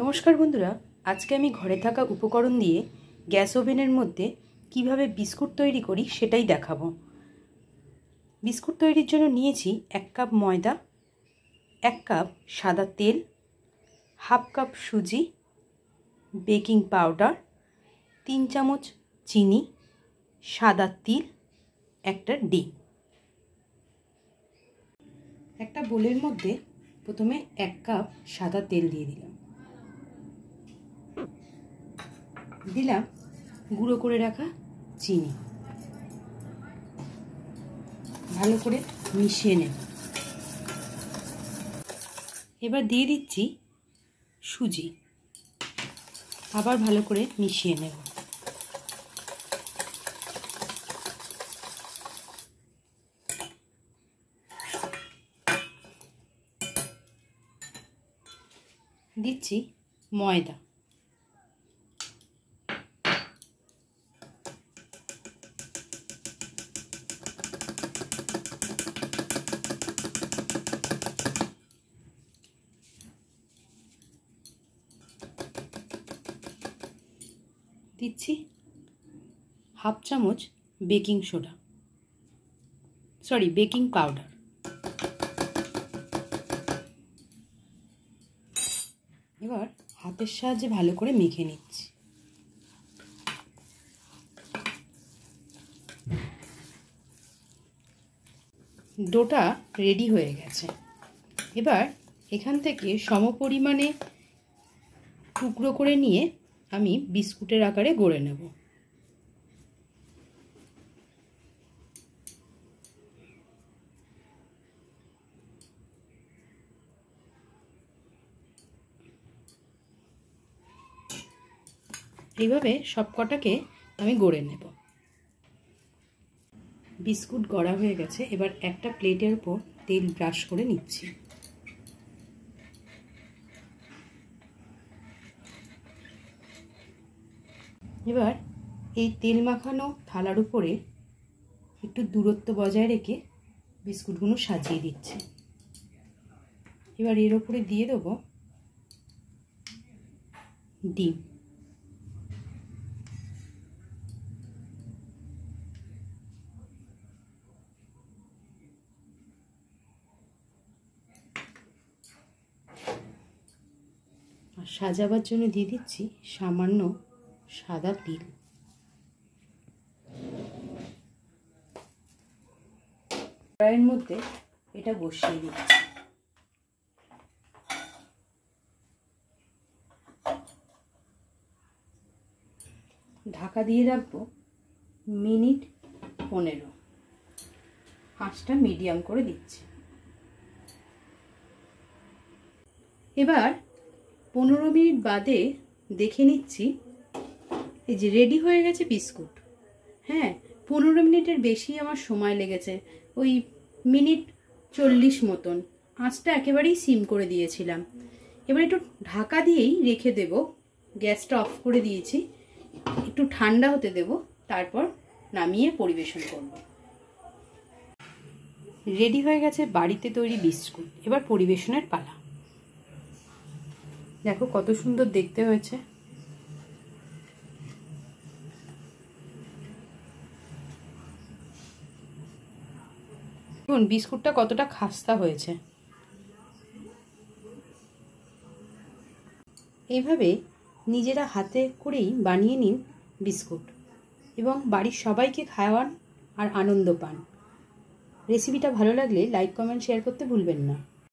নমস্কার বন্ধুরা, আজকে আমি ঘরে থাকা উপকরণ দিয়ে গ্যাস ওভেনের মধ্যে কীভাবে বিস্কুট তৈরি করি সেটাই দেখাবো। বিস্কুট তৈরির জন্য নিয়েছি এক কাপ ময়দা, এক কাপ সাদা তেল, হাফ কাপ সুজি, বেকিং পাউডার, তিন চামচ চিনি, সাদা তিল, একটা ডিম। একটা বোলের মধ্যে প্রথমে এক কাপ সাদা তেল দিয়ে দিলাম। দিলাম, গুঁড়ো করে রাখা চিনি। ভালো করে মিশিয়ে নেব। এবার দিয়ে দিচ্ছি সুজি। আবার ভালো করে মিশিয়ে নেব। দিচ্ছি ময়দা। দিচ্ছি হাফ চামচ baking soda. Sorry, baking powder. এবার হাতের সাহায্যে ভালো করে মেখে নিচ্ছি। ডোটা রেডি হয়ে গেছে। এবার এখান থেকে সমপরিমাণে টুকরো করে নিয়ে আমি বিস্কুটের আকারে গড়ে নেব। এইভাবে সব কটাকে আমি গড়ে নেব। বিস্কুট গড়া হয়ে গেছে, এবার একটা প্লেটের উপর তেল ব্রাশ করে নিচ্ছি। এবার এই তেল মাখানো থালার উপরে একটু দূরত্ব বজায় রেখে বিস্কুটগুলো সাজিয়ে দিচ্ছি। এবার এর ওপরে দিয়ে দেবো ডিম। আর সাজাবার জন্য দিয়ে দিচ্ছি সামান্য সাদা তিল। কড়াইয়ের মধ্যে এটা বসিয়ে দিচ্ছি। ঢাকা দিয়ে রাখব মিনিট পনেরো। আঁচটা মিডিয়াম করে দিচ্ছি। এবার পনেরো মিনিট বাদে দেখে নিচ্ছি এই যে রেডি হয়ে গেছে বিস্কুট। হ্যাঁ পনেরো মিনিটের বেশি আমার সময় লেগেছে, ওই মিনিট চল্লিশ মতন। আঁচটা একেবারেই সিম করে দিয়েছিলাম। এবার একটু ঢাকা দিয়েই রেখে দেব। গ্যাসটা অফ করে দিয়েছি। একটু ঠান্ডা হতে দেব, তারপর নামিয়ে পরিবেশন করব। রেডি হয়ে গেছে বাড়িতে তৈরি বিস্কুট। এবার পরিবেশনের পালা। দেখো কত সুন্দর দেখতে হয়েছে। দেখুন, বিস্কুটটা কতটা খাস্তা হয়েছে। এইভাবে নিজেরা হাতে করেই বানিয়ে নিন বিস্কুট এবং বাড়ির সবাইকে খাওয়ান আর আনন্দ পান। রেসিপিটা ভালো লাগলে লাইক, কমেন্ট, শেয়ার করতে ভুলবেন না।